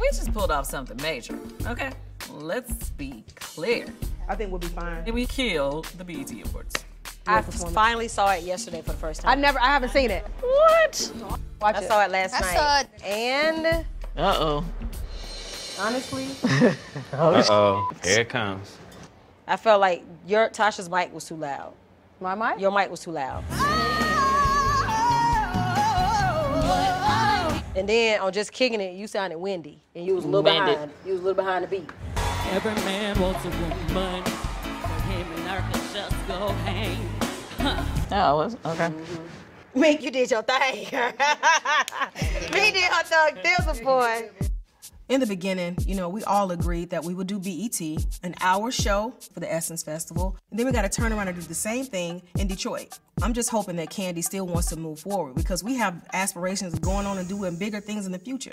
We just pulled off something major, okay? Let's be clear. I think we'll be fine. And we killed the BET Awards. I finally saw it yesterday for the first time. I never, I haven't seen it. What? Watch I it. saw it last I night. I saw it. And. Uh oh. Honestly. uh oh. Here it comes. I felt like LaTocha's mic was too loud. My mic? Your mic was too loud. And then on Just Kickin' It, you sounded windy, and you was a little Winded. behind. You was a little behind the beat. Every man wants a woman. For him and her can just go hang. Oh, it's, okay. Mm-hmm. Mink, you did your thing. Me did her thing. There's a boy. In the beginning, you know, we all agreed that we would do BET, an hour show for the Essence Festival, and then we got to turn around and do the same thing in Detroit. I'm just hoping that Kandi still wants to move forward because we have aspirations of going on and doing bigger things in the future.